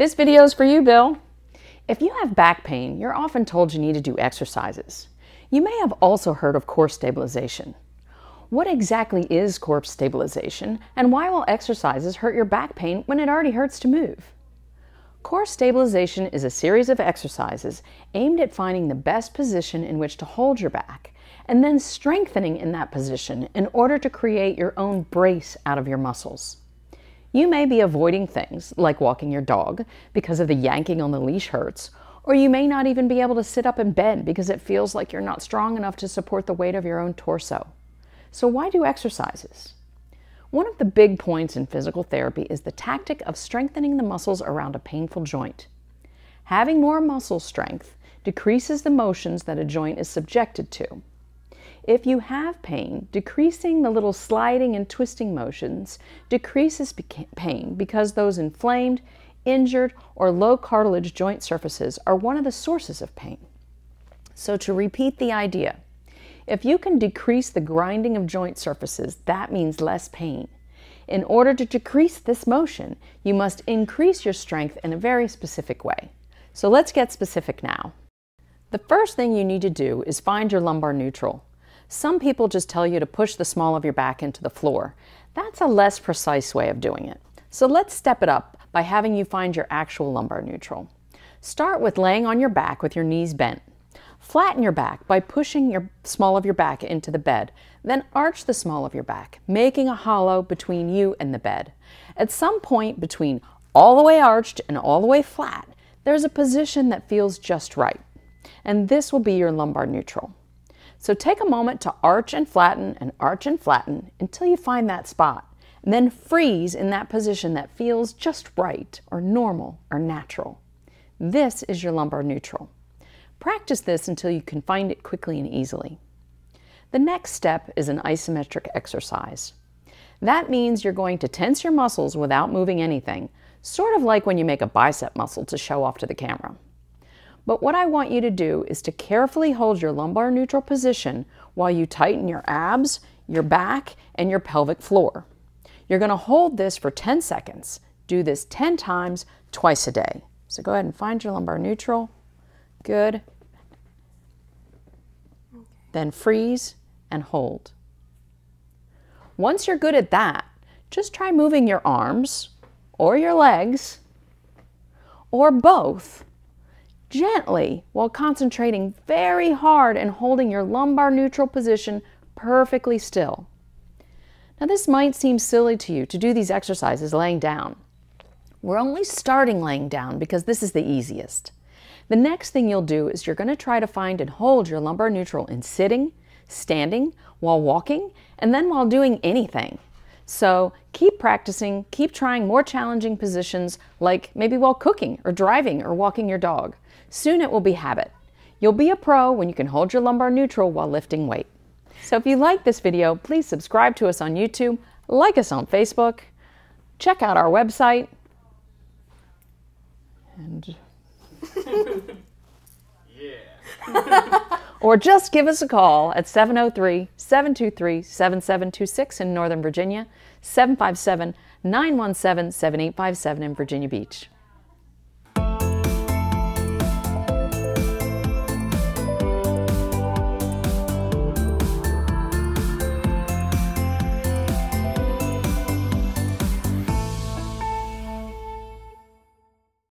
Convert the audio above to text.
This video is for you, Bill. If you have back pain, you're often told you need to do exercises. You may have also heard of core stabilization. What exactly is core stabilization, and why will exercises hurt your back pain when it already hurts to move? Core stabilization is a series of exercises aimed at finding the best position in which to hold your back, and then strengthening in that position in order to create your own brace out of your muscles. You may be avoiding things like walking your dog because of the yanking on the leash hurts, or you may not even be able to sit up in bed because it feels like you're not strong enough to support the weight of your own torso. So, why do exercises? One of the big points in physical therapy is the tactic of strengthening the muscles around a painful joint. Having more muscle strength decreases the motions that a joint is subjected to, if you have pain, decreasing the little sliding and twisting motions decreases pain because those inflamed, injured, or low cartilage joint surfaces are one of the sources of pain. So, to repeat the idea, if you can decrease the grinding of joint surfaces, that means less pain. In order to decrease this motion, you must increase your strength in a very specific way. So let's get specific now. The first thing you need to do is find your lumbar neutral. Some people just tell you to push the small of your back into the floor. That's a less precise way of doing it. So let's step it up by having you find your actual lumbar neutral. Start with laying on your back with your knees bent. Flatten your back by pushing your small of your back into the bed. Then arch the small of your back, making a hollow between you and the bed. At some point between all the way arched and all the way flat, there's a position that feels just right. And this will be your lumbar neutral. So take a moment to arch and flatten and arch and flatten until you find that spot. And then freeze in that position that feels just right or normal or natural. This is your lumbar neutral. Practice this until you can find it quickly and easily. The next step is an isometric exercise. That means you're going to tense your muscles without moving anything, sort of like when you make a bicep muscle to show off to the camera. But what I want you to do is to carefully hold your lumbar neutral position while you tighten your abs, your back, and your pelvic floor. You're going to hold this for 10 seconds. Do this 10 times, twice a day. So go ahead and find your lumbar neutral. Good. Then freeze and hold. Once you're good at that, just try moving your arms or your legs or both gently while concentrating very hard and holding your lumbar neutral position perfectly still. Now, this might seem silly to you to do these exercises laying down. We're only starting laying down because this is the easiest. The next thing you'll do is you're going to try to find and hold your lumbar neutral in sitting, standing, while walking, and then while doing anything. So keep practicing, keep trying more challenging positions like maybe while cooking or driving or walking your dog. Soon it will be habit. You'll be a pro when you can hold your lumbar neutral while lifting weight. So if you like this video, please subscribe to us on YouTube, like us on Facebook, check out our website, and yeah. or just give us a call at 703-723-7726 in Northern Virginia, 757-917-7857 in Virginia Beach.